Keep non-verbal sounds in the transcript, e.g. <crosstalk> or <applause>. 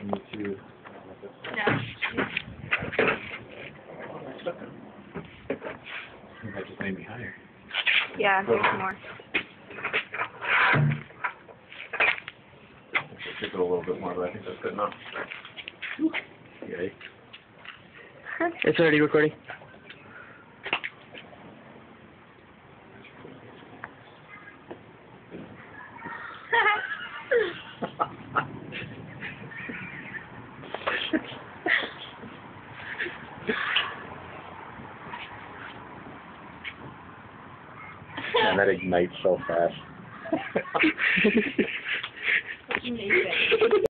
I need to. No. That just made me higher. Yeah, there's more. Should go a little bit more, but I think that's good enough. Yay. It's already recording. <laughs> Man, that ignites so fast. <laughs> Amazing.